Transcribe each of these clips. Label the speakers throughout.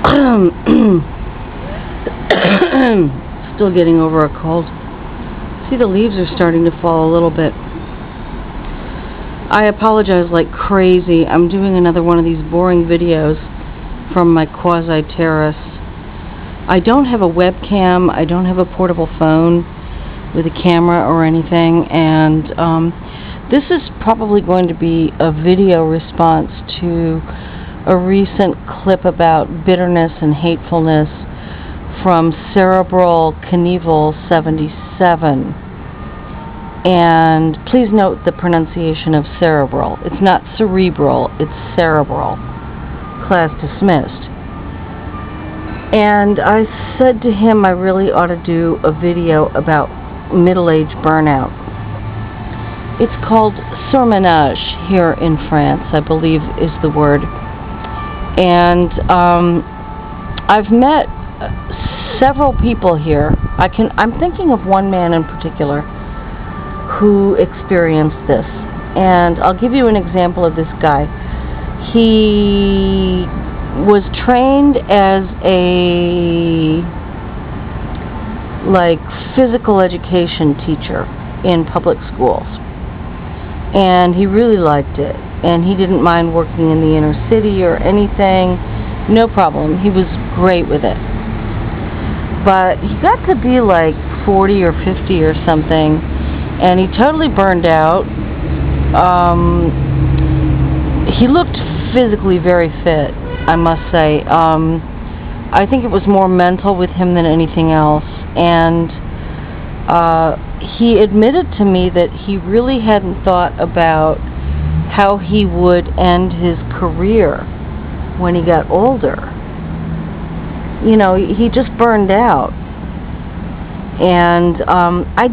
Speaker 1: Still getting over a cold. See, the leaves are starting to fall a little bit. I apologize like crazy. I'm doing another one of these boring videos from my quasi-terrace. I don't have a webcam. I don't have a portable phone with a camera or anything. And um, this is probably going to be a video response to a recent clip about bitterness and hatefulness from Cerebral Knievel 77 and please note the pronunciation of cerebral. It's not cerebral, it's cerebral. Class dismissed. And I said to him I really ought to do a video about middle-age burnout. It's called surmenage here in France, I believe is the word. And um, I've met several people here. I can I'm thinking of one man in particular who experienced this. And I'll give you an example of this guy. He was trained as a like physical education teacher in public schools. And he really liked it. And he didn't mind working in the inner city or anything. No problem. He was great with it. But he got to be like 40 or 50 or something and he totally burned out. Um, he looked physically very fit, I must say. Um, I think it was more mental with him than anything else, and uh, he admitted to me that he really hadn't thought about how he would end his career when he got older. You know, he just burned out. And um, I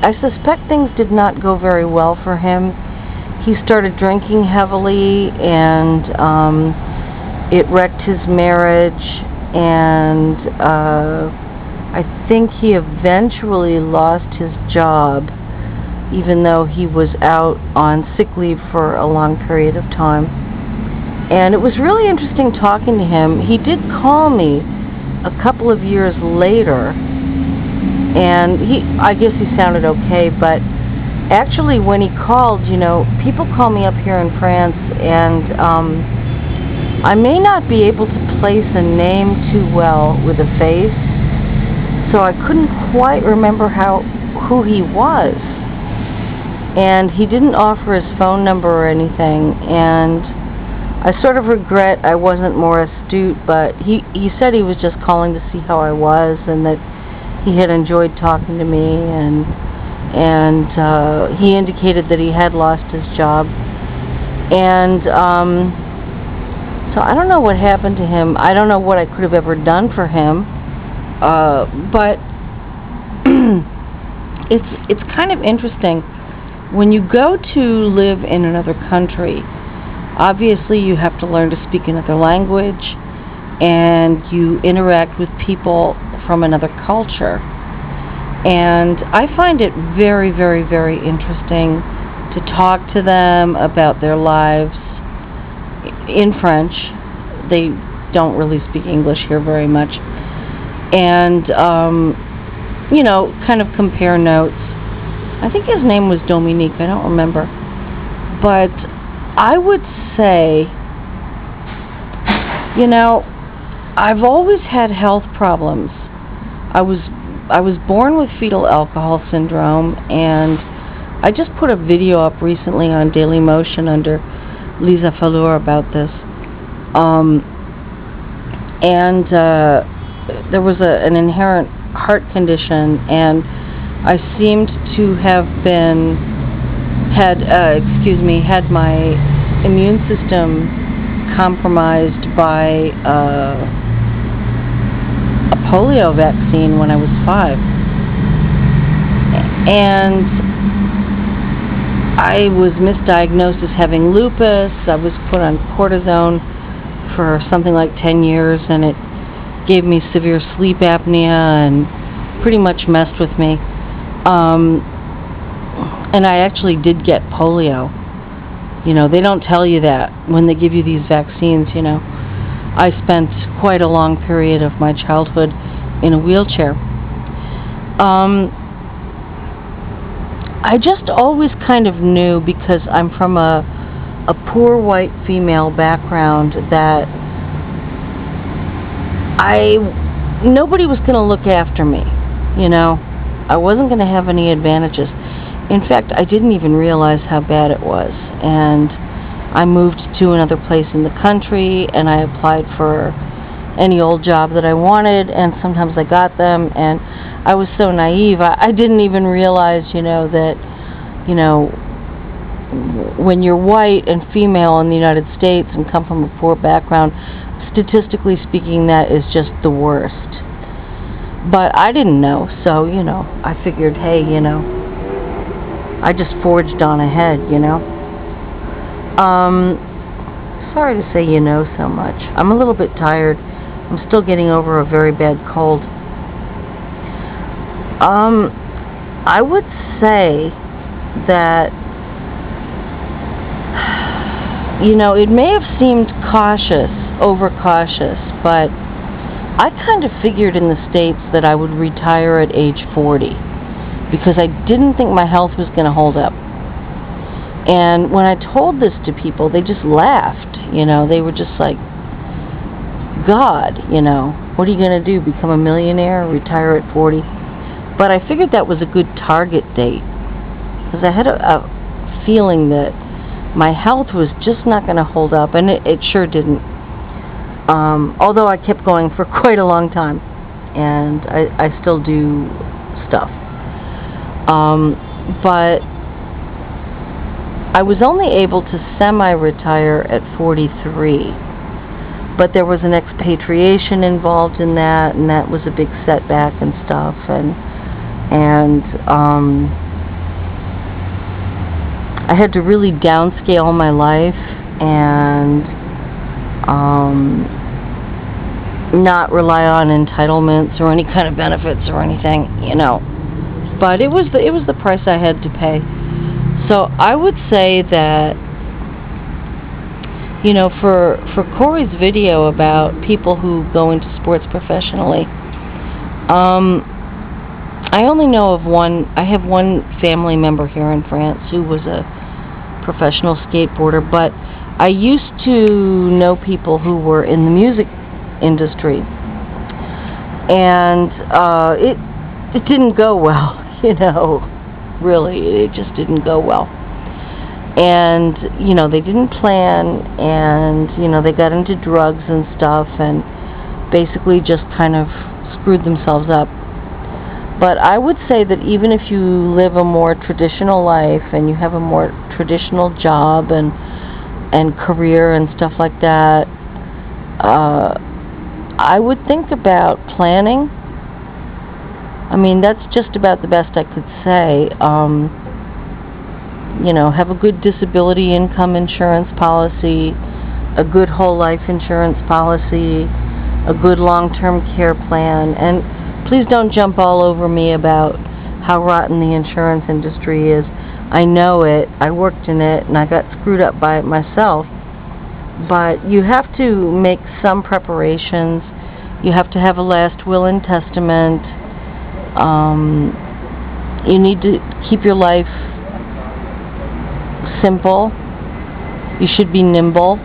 Speaker 1: I suspect things did not go very well for him. He started drinking heavily, and um, it wrecked his marriage. And uh, I think he eventually lost his job, even though he was out on sick leave for a long period of time. And it was really interesting talking to him. He did call me a couple of years later and he I guess he sounded okay, but actually when he called, you know, people call me up here in France and um I may not be able to place a name too well with a face. So I couldn't quite remember how who he was. And he didn't offer his phone number or anything. And I sort of regret I wasn't more astute, but he he said he was just calling to see how I was and that he had enjoyed talking to me and and uh, he indicated that he had lost his job. And um, so I don't know what happened to him. I don't know what I could have ever done for him. Uh, but it's it's kind of interesting when you go to live in another country obviously you have to learn to speak another language and you interact with people from another culture. And I find it very, very, very interesting to talk to them about their lives in French. They don't really speak English here very much. And, um, you know, kind of compare notes. I think his name was Dominique, I don't remember. But I would say, you know, I've always had health problems I was I was born with fetal alcohol syndrome and I just put a video up recently on Dailymotion under Lisa Falour about this. Um, and uh, there was a, an inherent heart condition and I seemed to have been had uh, excuse me had my immune system compromised by uh, polio vaccine when I was five. And I was misdiagnosed as having lupus. I was put on cortisone for something like 10 years, and it gave me severe sleep apnea and pretty much messed with me. Um, and I actually did get polio. You know, they don't tell you that when they give you these vaccines, you know. I spent quite a long period of my childhood in a wheelchair. Um, I just always kind of knew because I'm from a a poor white female background that I nobody was going to look after me, you know. I wasn't going to have any advantages. In fact, I didn't even realize how bad it was. And I moved to another place in the country and I applied for any old job that I wanted and sometimes I got them and I was so naive. I, I didn't even realize, you know, that you know when you're white and female in the United States and come from a poor background, statistically speaking that is just the worst. But I didn't know, so, you know, I figured, hey, you know, I just forged on ahead, you know. Um, sorry to say you know so much. I'm a little bit tired. I'm still getting over a very bad cold. Um, I would say that, you know, it may have seemed cautious, overcautious, but I kind of figured in the States that I would retire at age 40 because I didn't think my health was going to hold up. And when I told this to people, they just laughed. You know, they were just like, God, you know, what are you going to do? Become a millionaire? Retire at 40? But I figured that was a good target date because I had a, a feeling that my health was just not going to hold up, and it, it sure didn't. Um, although I kept going for quite a long time, and I, I still do stuff. Um, but I was only able to semi-retire at 43. But there was an expatriation involved in that, and that was a big setback and stuff. And and um, I had to really downscale my life and um, not rely on entitlements or any kind of benefits or anything, you know. But it was the it was the price I had to pay. So I would say that you know, for for Cory's video about people who go into sports professionally, um, I only know of one. I have one family member here in France who was a professional skateboarder, but I used to know people who were in the music industry, and uh, it it didn't go well. You know, really, it just didn't go well. And you know, they didn't plan, and you know, they got into drugs and stuff, and basically just kind of screwed themselves up. But I would say that even if you live a more traditional life and you have a more traditional job and and career and stuff like that, uh, I would think about planning. I mean, that's just about the best I could say. Um, you know, have a good disability income insurance policy, a good whole life insurance policy, a good long-term care plan, and please don't jump all over me about how rotten the insurance industry is. I know it. I worked in it, and I got screwed up by it myself but you have to make some preparations. You have to have a last will and testament. Um, you need to keep your life simple. You should be nimble,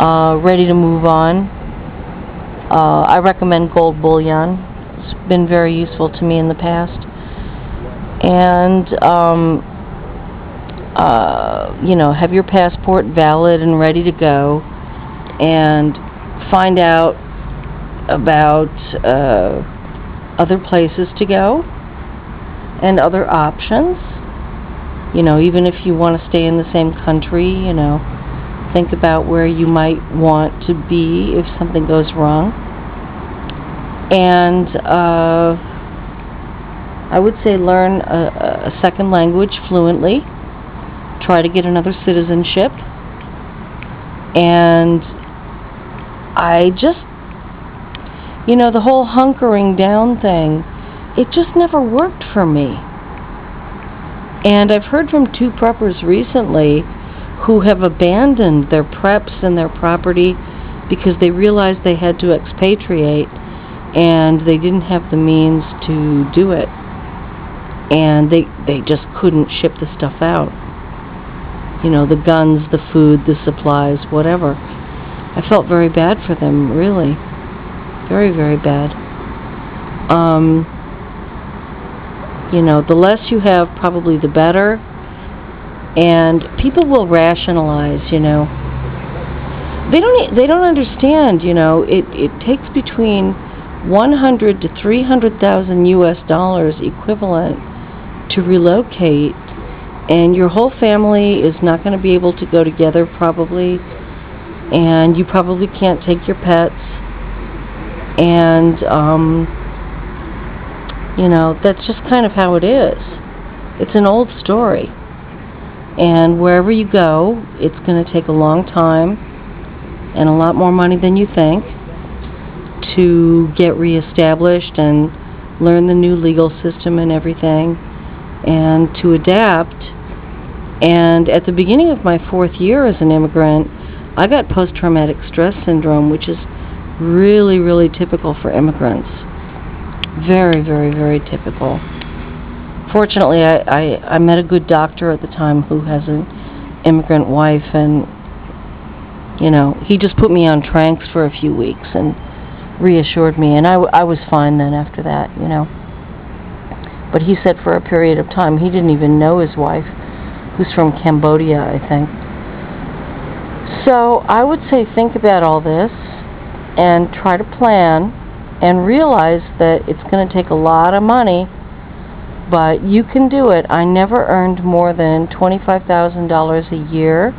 Speaker 1: uh, ready to move on. Uh, I recommend gold bullion. It's been very useful to me in the past. And um, uh, you know, have your passport valid and ready to go, and find out about uh, other places to go and other options. You know, even if you want to stay in the same country, you know, think about where you might want to be if something goes wrong. And uh, I would say learn a, a second language fluently try to get another citizenship. And I just, you know, the whole hunkering down thing, it just never worked for me. And I've heard from two preppers recently who have abandoned their preps and their property because they realized they had to expatriate and they didn't have the means to do it. And they they just couldn't ship the stuff out. You know, the guns, the food, the supplies, whatever. I felt very bad for them, really. Very, very bad. Um, you know, the less you have, probably the better. And people will rationalize, you know. They don't they don't understand, you know, it it takes between 100 to 300,000 US dollars equivalent to relocate and your whole family is not going to be able to go together probably and you probably can't take your pets and um you know that's just kind of how it is it's an old story and wherever you go it's going to take a long time and a lot more money than you think to get reestablished and learn the new legal system and everything and to adapt. And at the beginning of my fourth year as an immigrant, I got post-traumatic stress syndrome, which is really, really typical for immigrants. Very, very, very typical. Fortunately, I, I, I met a good doctor at the time who has an immigrant wife, and, you know, he just put me on tranks for a few weeks, and reassured me, and I, I was fine then after that, you know. But he said for a period of time he didn't even know his wife, who's from Cambodia, I think. So I would say think about all this and try to plan and realize that it's going to take a lot of money, but you can do it. I never earned more than $25,000 a year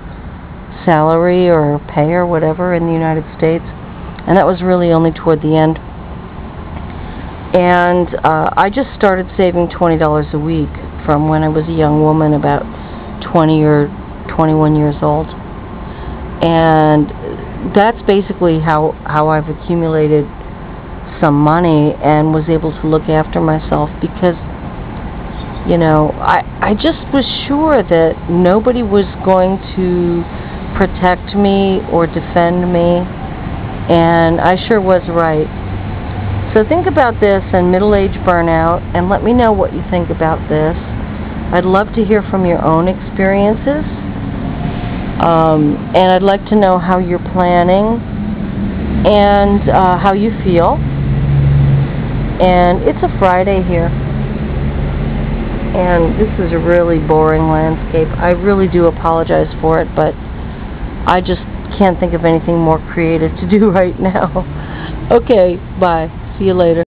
Speaker 1: salary or pay or whatever in the United States and that was really only toward the end. And uh, I just started saving $20 a week from when I was a young woman, about 20 or 21 years old. And that's basically how, how I've accumulated some money and was able to look after myself because you know, I I just was sure that nobody was going to protect me or defend me and I sure was right. So think about this and middle age burnout and let me know what you think about this. I'd love to hear from your own experiences. Um, and I'd like to know how you're planning and uh, how you feel. And it's a Friday here. And this is a really boring landscape. I really do apologize for it, but I just can't think of anything more creative to do right now. Okay, bye. See you later.